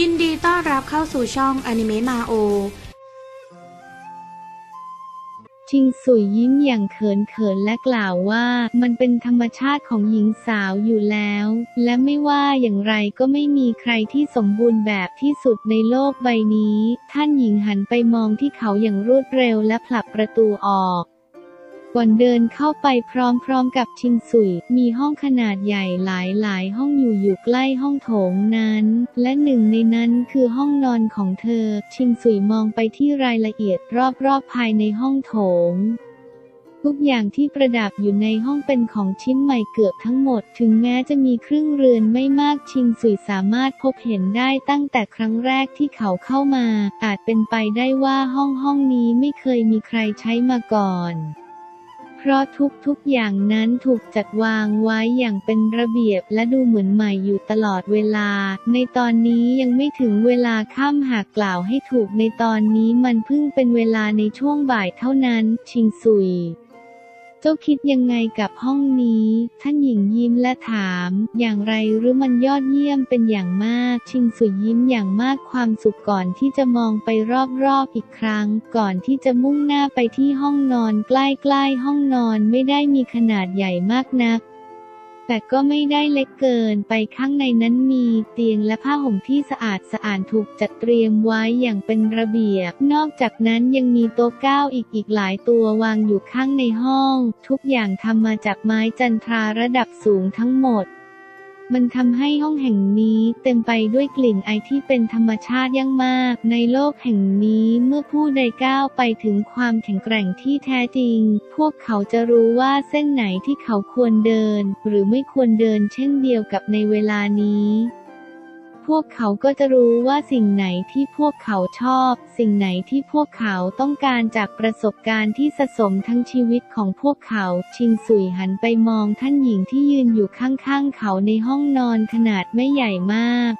ยินดีต้อนรับเข้าสู่ช่องอนิเมะมาโอชิงสุยยิ้มอย่างเขินเขินและกล่าวว่า มันเป็นธรรมชาติของหญิงสาวอยู่แล้ว และไม่ว่าอย่างไรก็ไม่มีใครที่สมบูรณ์แบบที่สุดในโลกใบนี้ ท่านหญิงหันไปมองที่เขาอย่างรวดเร็วและผลักประตูออก ก่อนเดินเข้าไปพร้อมๆกับชิงสุย มีห้องขนาดใหญ่หลายๆ ห้องอยู่อยู่ใกล้ห้องโถงนั้น และหนึ่งในนั้นคือห้องนอนของเธอ ชิงสุยมองไปที่รายละเอียดรอบๆภายในห้องโถงทุกอย่างที่ประดับอยู่ในห้องเป็นของชิ้นใหม่เกือบทั้งหมด ถึงแม้จะมีเครื่องเรือนไม่มากชิงสุยสามารถพบเห็นได้ตั้งแต่ครั้งแรกที่เขาเข้ามา อาจเป็นไปได้ว่าห้องห้องนี้ไม่เคยมีใครใช้มาก่อน เพราะทุกๆอย่างนั้นถูกจัดวางไว้อย่างเป็นระเบียบและดูเหมือนใหม่อยู่ตลอดเวลา ในตอนนี้ยังไม่ถึงเวลาข้ามหากกล่าวให้ถูกในตอนนี้มันเพิ่งเป็นเวลาในช่วงบ่ายเท่านั้น ชิงซุย เจ้าคิดยังไงกับห้องนี้ ท่านหญิงยิ้มและถาม อย่างไรหรือมันยอดเยี่ยมเป็นอย่างมาก ชิงสุยยิ้มอย่างมากความสุขก่อนที่จะมองไปรอบๆอีกครั้ง ก่อนที่จะมุ่งหน้าไปที่ห้องนอนใกล้ๆห้องนอนไม่ได้มีขนาดใหญ่มากนัก แต่ก็ไม่ได้เล็กเกินไปข้างในนั้นมีเตียงและผ้าห่มที่สะอาดสะอาดถูกจัดเตรียมไว้อย่างเป็นระเบียบ นอกจากนั้นยังมีโต๊ะเก้าอีกอีกหลายตัววางอยู่ข้างในห้อง ทุกอย่างทำมาจากไม้จันทราระดับสูงทั้งหมด มันทำให้ห้องแห่งนี้เต็มไปด้วยกลิ่นไอที่เป็นธรรมชาติยั่งมาก ในโลกแห่งนี้เมื่อผู้ใดก้าวไปถึงความแข็งแกร่งที่แท้จริง พวกเขาจะรู้ว่าเส้นไหนที่เขาควรเดิน หรือไม่ควรเดินเช่นเดียวกับในเวลานี้ พวกเขาก็จะรู้ว่าสิ่งไหนที่พวกเขาชอบ สิ่งไหนที่พวกเขาต้องการจากประสบการณ์ที่สะสมทั้งชีวิตของพวกเขา ชิงสุยหันไปมองท่านหญิงที่ยืนอยู่ข้างๆเขาในห้องนอนขนาดไม่ใหญ่มาก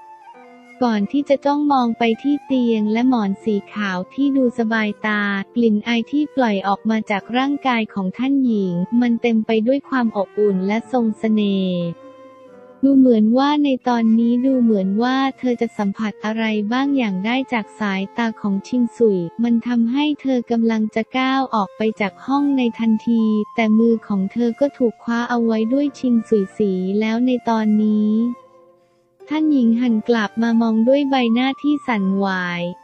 ก่อนที่จะจ้องมองไปที่เตียงและหมอนสีขาวที่ดูสบายตา กลิ่นไอที่ปล่อยออกมาจากร่างกายของท่านหญิง มันเต็มไปด้วยความอบอุ่นและทรงเสน่ห์ ดูเหมือนว่าในตอนนี้ดูเหมือนว่าเธอจะสัมผัสอะไรบ้างอย่างได้จากสายตาของชิงสุย มันทำให้เธอกำลังจะก้าวออกไปจากห้องในทันที แต่มือของเธอก็ถูกคว้าเอาไว้ด้วยชิงสุยสีแล้วในตอนนี้ ท่านหญิงหันกลับมามองด้วยใบหน้าที่สั่นไหว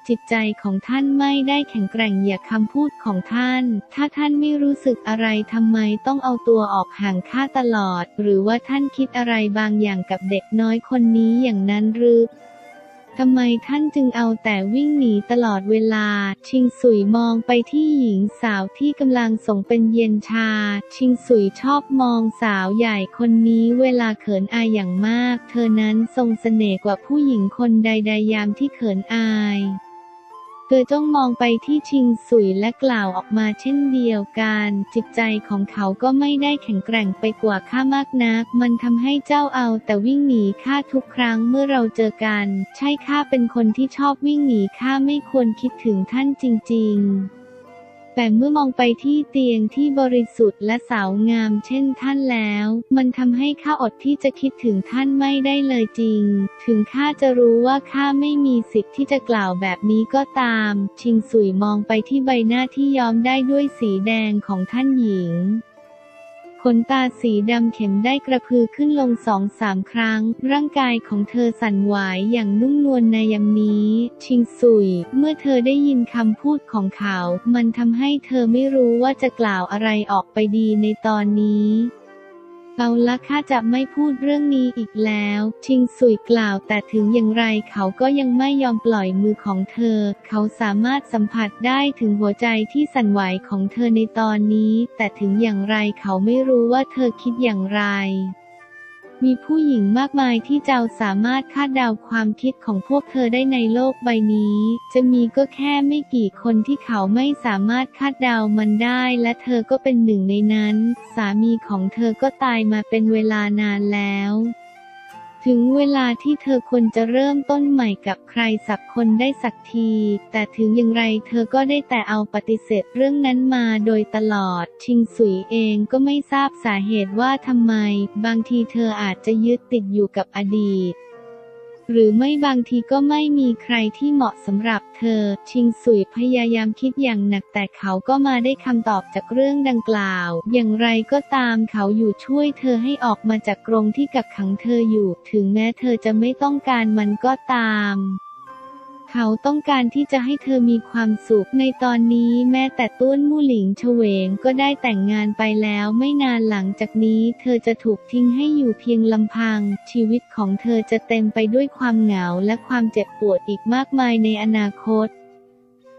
จิตใจของท่านไม่ได้แข็งแกร่งอย่าคำพูดของท่าน ถ้าท่านไม่รู้สึกอะไรทำไมต้องเอาตัวออกห่างข้าตลอด หรือว่าท่านคิดอะไรบางอย่างกับเด็กน้อยคนนี้อย่างนั้นหรือ ทำไมท่านจึงเอาแต่วิ่งหนีตลอดเวลา ชิงสุยมองไปที่หญิงสาวที่กำลังส่งเป็นเย็นชา ชิงสุยชอบมองสาวใหญ่คนนี้เวลาเขินอายอย่างมาก เธอนั้นทรงเสน่ห์กว่าผู้หญิงคนใดๆยามที่เขินอาย เธอจ้องมองไปที่ชิงสุยและกล่าวออกมาเช่นเดียวกัน จิตใจของเขาก็ไม่ได้แข็งแกร่งไปกว่าข้ามากนัก มันทำให้เจ้าเอาแต่วิ่งหนีข้าทุกครั้งเมื่อเราเจอกัน ใช่ข้าเป็นคนที่ชอบวิ่งหนีข้าไม่ควรคิดถึงท่านจริง ๆ แต่เมื่อมองไปที่เตียงที่บริสุทธิ์และสาวงามเช่นท่านแล้ว มันทำให้ข้าอดที่จะคิดถึงท่านไม่ได้เลยจริง ถึงข้าจะรู้ว่าข้าไม่มีสิทธิ์ที่จะกล่าวแบบนี้ก็ตาม ชิงสุยมองไปที่ใบหน้าที่ย้อมได้ด้วยสีแดงของท่านหญิง ขนตาสีดำเข็มได้กระพือขึ้นลงสองสามครั้ง ร่างกายของเธอสั่นไหวอย่างนุ่มนวลในยามนี้ ชิงสุย เมื่อเธอได้ยินคำพูดของเขา มันทำให้เธอไม่รู้ว่าจะกล่าวอะไรออกไปดีในตอนนี้ เอาละข้าจะไม่พูดเรื่องนี้อีกแล้ว ชิงสุยกล่าวแต่ถึงอย่างไรเขาก็ยังไม่ยอมปล่อยมือของเธอ เขาสามารถสัมผัสได้ถึงหัวใจที่สั่นไหวของเธอในตอนนี้ แต่ถึงอย่างไรเขาไม่รู้ว่าเธอคิดอย่างไร มีผู้หญิงมากมายที่เจ้าสามารถคาดเดาความคิดของพวกเธอได้ในโลกใบนี้ จะมีก็แค่ไม่กี่คนที่เขาไม่สามารถคาดเดามันได้ และเธอก็เป็นหนึ่งในนั้น สามีของเธอก็ตายมาเป็นเวลานานแล้ว ถึงเวลาที่เธอควรจะเริ่มต้นใหม่กับใครสักคนได้สักที แต่ถึงอย่างไรเธอก็ได้แต่เอาปฏิเสธเรื่องนั้นมาโดยตลอด ชิงสุยเองก็ไม่ทราบสาเหตุว่าทำไม บางทีเธออาจจะยึดติดอยู่กับอดีต หรือไม่บางทีก็ไม่มีใครที่เหมาะสำหรับเธอ ชิงสุยพยายามคิดอย่างหนักแต่เขาก็มาได้คำตอบจากเรื่องดังกล่าว อย่างไรก็ตามเขาอยู่ช่วยเธอให้ออกมาจากกรงที่กักขังเธออยู่ ถึงแม้เธอจะไม่ต้องการมันก็ตาม เขาต้องการที่จะให้เธอมีความสุข ในตอนนี้แม้แต่ต้วนมู่หลิงเฉวงก็ได้แต่งงานไปแล้วไม่นานหลังจากนี้เธอจะถูกทิ้งให้อยู่เพียงลำพัง ชีวิตของเธอจะเต็มไปด้วยความเหงาและความเจ็บปวดอีกมากมายในอนาคต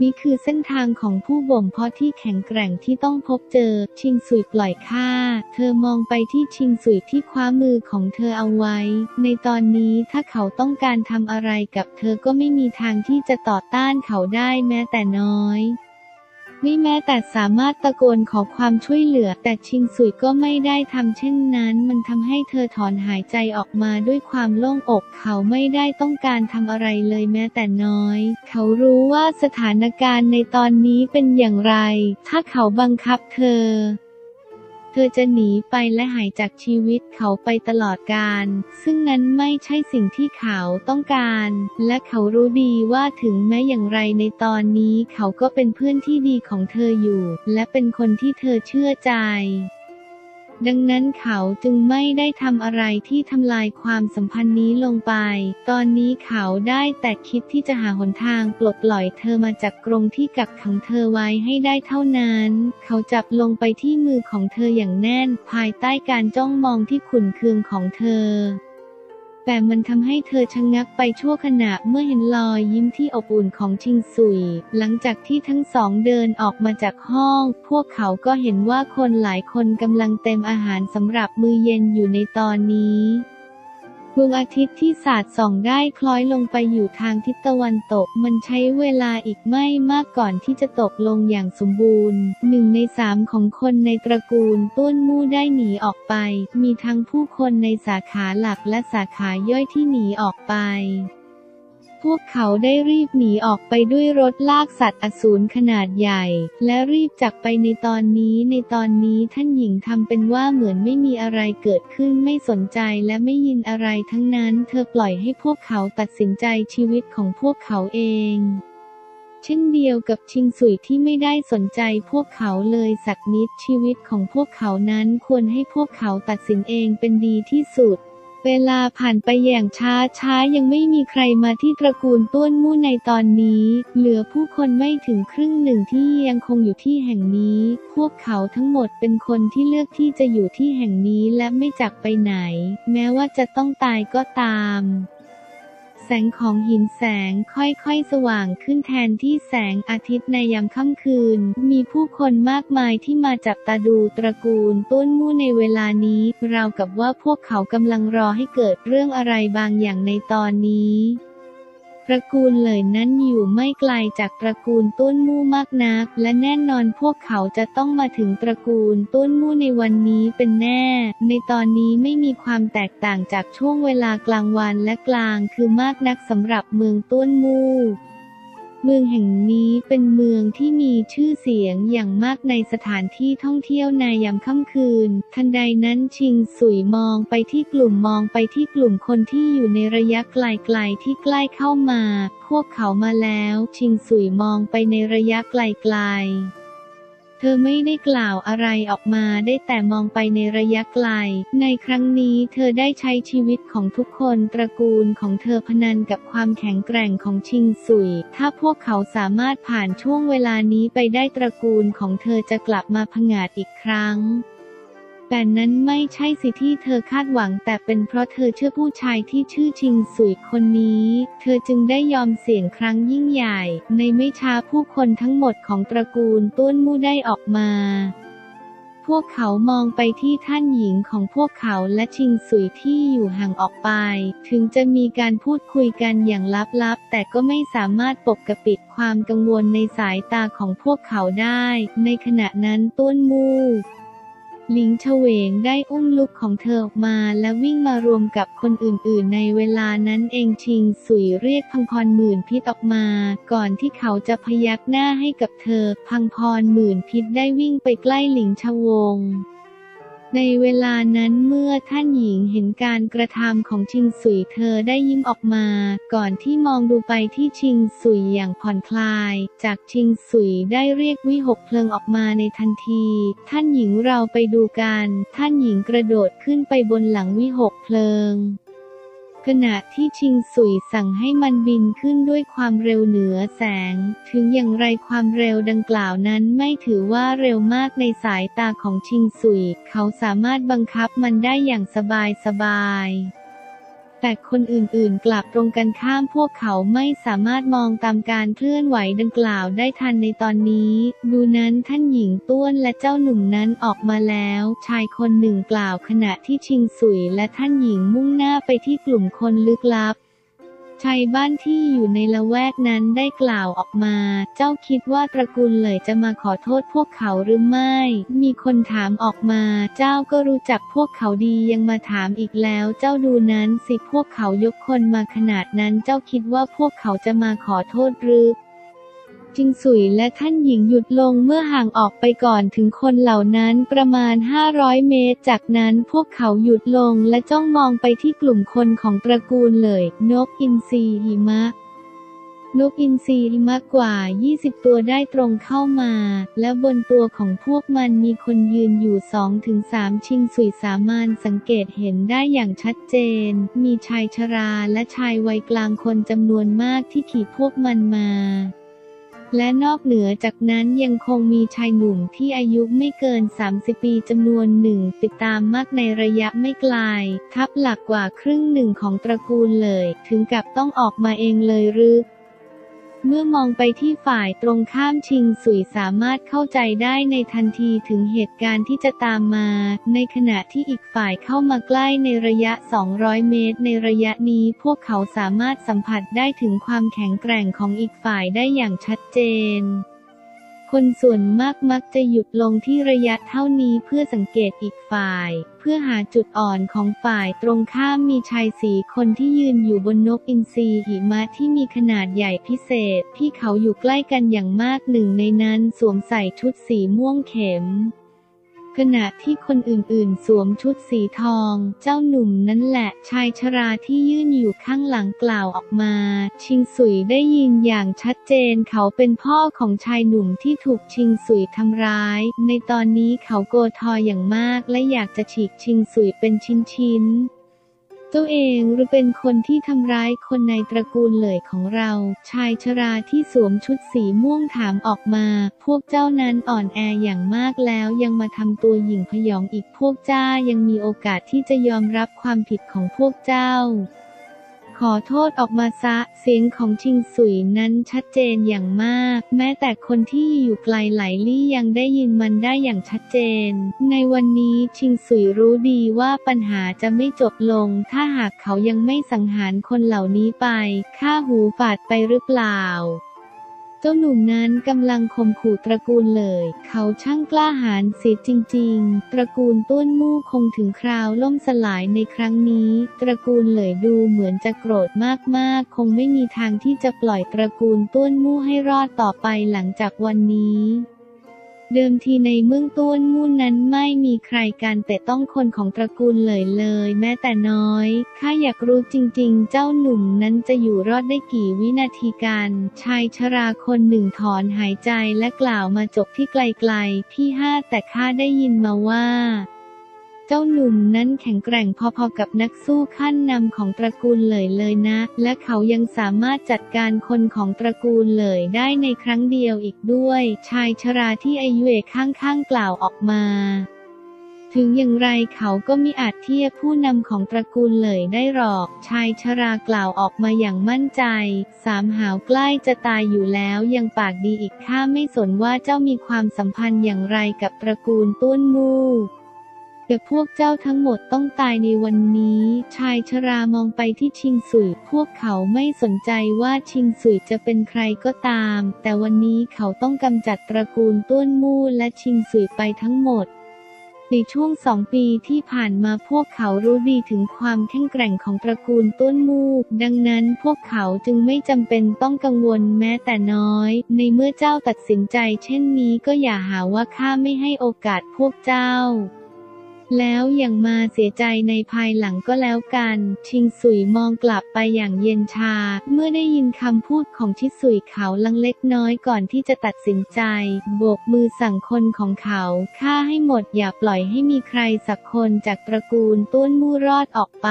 นี่คือเส้นทางของผู้บ่มเพาะที่แข็งแกร่งที่ต้องพบเจอ ชิงสุยปล่อยค่า เธอมองไปที่ชิงสุยที่คว้ามือของเธอเอาไว้ ในตอนนี้ถ้าเขาต้องการทำอะไรกับเธอก็ไม่มีทางที่จะต่อต้านเขาได้แม้แต่น้อย ไม่แม้แต่สามารถตะโกนขอความช่วยเหลือ แต่ชิงสุยก็ไม่ได้ทำเช่นนั้น มันทำให้เธอถอนหายใจออกมาด้วยความโล่งอก เขาไม่ได้ต้องการทำอะไรเลยแม้แต่น้อย เขารู้ว่าสถานการณ์ในตอนนี้เป็นอย่างไร ถ้าเขาบังคับเธอ เธอจะหนีไปและหายจากชีวิตเขาไปตลอดกาล ซึ่งนั้นไม่ใช่สิ่งที่เขาต้องการ และเขารู้ดีว่าถึงแม้อย่างไรในตอนนี้เขาก็เป็นเพื่อนที่ดีของเธออยู่ และเป็นคนที่เธอเชื่อใจ ดังนั้นเขาจึงไม่ได้ทำอะไรที่ทำลายความสัมพันธ์นี้ลงไป ตอนนี้เขาได้แต่คิดที่จะหาหนทางปลดปล่อยเธอมาจากกรงที่กักขังเธอไว้ให้ได้เท่านั้น เขาจับลงไปที่มือของเธออย่างแน่น ภายใต้การจ้องมองที่ขุ่นเคืองของเธอ แต่มันทำให้เธอชะงงักไปชั่วขณะเมื่อเห็นรอยยิ้มที่อบอุ่นของชิงซุย หลังจากที่ทั้งสองเดินออกมาจากห้อง พวกเขาก็เห็นว่าคนหลายคนกำลังเต็มอาหารสำหรับมือเย็นอยู่ในตอนนี้ ดวงอาทิตย์ที่สาดส่องได้คล้อยลงไปอยู่ทางทิศตะวันตก มันใช้เวลาอีกไม่มากก่อนที่จะตกลงอย่างสมบูรณ์หนึ่งในสามของคนในตระกูลต้นมู่ได้หนีออกไป มีทั้งผู้คนในสาขาหลักและสาขาย่อยที่หนีออกไป พวกเขาได้รีบหนีออกไปด้วยรถลากสัตว์อสูรขนาดใหญ่ และรีบจากไปในตอนนี้ในตอนนี้ท่านหญิงทำเป็นว่าเหมือนไม่มีอะไรเกิดขึ้นไม่สนใจและไม่ยินอะไรทั้งนั้น เธอปล่อยให้พวกเขาตัดสินใจชีวิตของพวกเขาเองเช่นเดียวกับชิงสุยที่ไม่ได้สนใจพวกเขาเลยสักนิดชีวิตของพวกเขานั้นควรให้พวกเขาตัดสินเองเป็นดีที่สุด เวลาผ่านไปอย่างช้าช้ายังไม่มีใครมาที่ตระกูลต้วนมู่ในตอนนี้ เหลือผู้คนไม่ถึงครึ่งหนึ่งที่ยังคงอยู่ที่แห่งนี้ พวกเขาทั้งหมดเป็นคนที่เลือกที่จะอยู่ที่แห่งนี้และไม่จากไปไหน แม้ว่าจะต้องตายก็ตาม แสงของหินแสงค่อยๆ สว่างขึ้นแทนที่แสงอาทิตย์ในยามค่ำคืน มีผู้คนมากมายที่มาจับตาดูตระกูลต้นมู่ในเวลานี้ ราวกับว่าพวกเขากำลังรอให้เกิดเรื่องอะไรบางอย่างในตอนนี้ ระกูลเลยนั้นอยู่ไม่ไกลจากตระกูลต้นมู่มากนัก และแน่นอนพวกเขาจะต้องมาถึงตระกูลต้นมู่ในวันนี้เป็นแน่ ในตอนนี้ไม่มีความแตกต่างจากช่วงเวลากลางวันและกลางคือมากนักสำหรับเมืองต้นมู่ เมืองแห่งนี้เป็นเมืองที่มีชื่อเสียงอย่างมากในสถานที่ท่องเที่ยวในยามค่ำคืน ทันใดนั้นชิงสุยมองไปที่กลุ่มมองไปที่กลุ่มคนที่อยู่ในระยะไกลๆที่ใกล้เข้ามา พวกเขามาแล้ว ชิงสุยมองไปในระยะไกลๆ เธอไม่ได้กล่าวอะไรออกมาได้แต่มองไปในระยะไกล ในครั้งนี้เธอได้ใช้ชีวิตของทุกคนตระกูลของเธอพนันกับความแข็งแกร่งของชิงสุย ถ้าพวกเขาสามารถผ่านช่วงเวลานี้ไปได้ตระกูลของเธอจะกลับมาผงาดอีกครั้ง แต่นั้นไม่ใช่สิที่เธอคาดหวัง แต่เป็นเพราะเธอเชื่อผู้ชายที่ชื่อชิงสุยคนนี้ เธอจึงได้ยอมเสี่ยงครั้งยิ่งใหญ่ ในไม่ช้าผู้คนทั้งหมดของตระกูลต้นมู่ได้ออกมาพวกเขามองไปที่ท่านหญิงของพวกเขาและชิงสุยที่อยู่ห่างออกไป ถึงจะมีการพูดคุยกันอย่างลับๆ แต่ก็ไม่สามารถปกปิดความกังวลในสายตาของพวกเขาได้ ในขณะนั้นต้นมู่ หลิงเฉวงได้อุ้มลูกของเธอออกมาและวิ่งมารวมกับคนอื่นๆ ในเวลานั้นเองชิงสุยเรียกพังพรหมื่นพิษออกมา ก่อนที่เขาจะพยักหน้าให้กับเธอ พังพรหมื่นพิษได้วิ่งไปใกล้หลิงเฉวง ในเวลานั้นเมื่อท่านหญิงเห็นการกระทำของชิงสุยเธอได้ยิ้มออกมา ก่อนที่มองดูไปที่ชิงสุยอย่างผ่อนคลาย จากชิงสุยได้เรียกวิหกเพลิงออกมาในทันที ท่านหญิงเราไปดูกัน ท่านหญิงกระโดดขึ้นไปบนหลังวิหกเพลิง ขณะที่ชิงสุยสั่งให้มันบินขึ้นด้วยความเร็วเหนือแสง ถึงอย่างไรความเร็วดังกล่าวนั้นไม่ถือว่าเร็วมากในสายตาของชิงสุย เขาสามารถบังคับมันได้อย่างสบายสบาย แต่คนอื่นๆ กลับตรงกันข้ามพวกเขาไม่สามารถมองตามการเคลื่อนไหวดังกล่าวได้ทันในตอนนี้ ดูนั้นท่านหญิงต้วนและเจ้าหนุ่มนั้นออกมาแล้ว ชายคนหนึ่งกล่าวขณะที่ชิงสุยและท่านหญิงมุ่งหน้าไปที่กลุ่มคนลึกลับ ชายบ้านที่อยู่ในละแวกนั้นได้กล่าวออกมา เจ้าคิดว่าตระกูลเลยจะมาขอโทษพวกเขาหรือไม่ มีคนถามออกมา เจ้าก็รู้จักพวกเขาดียังมาถามอีกแล้ว เจ้าดูนั้นสิพวกเขายกคนมาขนาดนั้น เจ้าคิดว่าพวกเขาจะมาขอโทษหรือ จิงสุยและท่านหญิงหยุดลงเมื่อห่างออกไปก่อนถึงคนเหล่านั้นประมาณ 500 เมตร จากนั้นพวกเขาหยุดลงและจ้องมองไปที่กลุ่มคนของตระกูลเลย นกอินทรีหิมะนกอินทรีหิมะกว่า 20 ตัวได้ตรงเข้ามา และบนตัวของพวกมันมีคนยืนอยู่ 2-3 ชิงสุยสามารถสังเกตเห็นได้อย่างชัดเจน มีชายชราและชายวัยกลางคนจำนวนมากที่ขี่พวกมันมา และนอกเหนือจากนั้นยังคงมีชายหนุ่มที่อายุไม่เกิน 30 ปีจำนวนหนึ่งติดตามมากในระยะไม่ไกล ทับหลักกว่าครึ่งหนึ่งของตระกูลเลย ถึงกับต้องออกมาเองเลยหรือ เมื่อมองไปที่ฝ่ายตรงข้ามชิงสุยสามารถเข้าใจได้ในทันทีถึงเหตุการณ์ที่จะตามมา ในขณะที่อีกฝ่ายเข้ามาใกล้ในระยะ 200 เมตร ในระยะนี้พวกเขาสามารถสัมผัสได้ถึงความแข็งแกร่งของอีกฝ่ายได้อย่างชัดเจน คนส่วนมากมักจะหยุดลงที่ระยะเท่านี้เพื่อสังเกตอีกฝ่าย เพื่อหาจุดอ่อนของฝ่ายตรงข้ามมีชายสีคนที่ยืนอยู่บนนกอินทรีหิมะที่มีขนาดใหญ่พิเศษที่เขาอยู่ใกล้กันอย่างมากหนึ่งในนั้นสวมใส่ชุดสีม่วงเข็ม ขณะที่คนอื่นๆ สวมชุดสีทอง เจ้าหนุ่มนั่นแหละชายชราที่ยื่นอยู่ข้างหลังกล่าวออกมา ชิงสุยได้ยินอย่างชัดเจนเขาเป็นพ่อของชายหนุ่มที่ถูกชิงสุยทำร้าย ในตอนนี้เขาโกทออย่างมากและอยากจะฉีกชิงสุยเป็นชิ้นๆ ตัวเองหรือเป็นคนที่ทำร้ายคนในตระกูลเลยของเรา ชายชราที่สวมชุดสีม่วงถามออกมา พวกเจ้านั้นอ่อนแออย่างมากแล้วยังมาทำตัวหยิ่งพยองอีกพวกเจ้ายังมีโอกาสที่จะยอมรับความผิดของพวกเจ้า ขอโทษออกมาซะ เสียงของชิงสุยนั้นชัดเจนอย่างมาก แม้แต่คนที่อยู่ไกลไหลลี่ยังได้ยินมันได้อย่างชัดเจน ในวันนี้ชิงสุยรู้ดีว่าปัญหาจะไม่จบลง ถ้าหากเขายังไม่สังหารคนเหล่านี้ไปฆ่าหูฝาดไปหรือเปล่า เจ้าหนุ่มนั้นกำลังข่มขู่ตระกูลเลย เขาช่างกล้าหาญเสียจริง ๆ ตระกูลต้นมู่คงถึงคราวล่มสลายในครั้งนี้ ตระกูลเลยดูเหมือนจะโกรธมากๆ คงไม่มีทางที่จะปล่อยตระกูลต้นมู่ให้รอดต่อไปหลังจากวันนี้ เดิมทีในเมืองต้วนมู่นั้นไม่มีใครการแต่ต้องคนของตระกูลเลยเลย แม้แต่น้อย ข้าอยากรู้จริงๆ เจ้าหนุ่มนั้นจะอยู่รอดได้กี่วินาทีกัน ชายชราคนหนึ่งถอนหายใจและกล่าวมาจบที่ไกลๆ พี่ห้าแต่ข้าได้ยินมาว่า เจ้าหนุ่มนั้นแข็งแกร่งพอๆกับนักสู้ขั้นนำของตระกูลเลยเลยนะ และเขายังสามารถจัดการคนของตระกูลเลยได้ในครั้งเดียวอีกด้วย ชายชราที่อายุเอกข้างๆกล่าวออกมาถึงอย่างไรเขาก็มิอาจเทียบผู้นำของตระกูลเลยได้หรอก ชายชรากล่าวออกมาอย่างมั่นใจ สามหาวใกล้จะตายอยู่แล้วยังปากดีอีกข้าไม่สนว่าเจ้ามีความสัมพันธ์อย่างไรกับตระกูลต้นมู แต่พวกเจ้าทั้งหมดต้องตายในวันนี้ ชายชรามองไปที่ชิงสุย พวกเขาไม่สนใจว่าชิงสุยจะเป็นใครก็ตาม แต่วันนี้เขาต้องกำจัดตระกูลต้นมู่และชิงสุยไปทั้งหมดในช่วงสองปีที่ผ่านมาพวกเขารู้ดีถึงความแข็งแกร่งของตระกูลต้นมูดังนั้นพวกเขาจึงไม่จำเป็นต้องกังวลแม้แต่น้อย ในเมื่อเจ้าตัดสินใจเช่นนี้ก็อย่าหาว่าข้าไม่ให้โอกาสพวกเจ้า แล้วอย่างมาเสียใจในภายหลังก็แล้วกัน ชิงสุยมองกลับไปอย่างเย็นชา เมื่อได้ยินคำพูดของชิสุยเขาลังเล็กน้อยก่อนที่จะตัดสินใจ โบกมือสั่งคนของเขาฆ่าให้หมดอย่าปล่อยให้มีใครสักคนจากตระกูลต้วนมู่รอดออกไป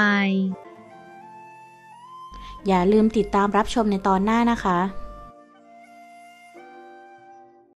อย่าลืมติดตามรับชมในตอนหน้านะคะ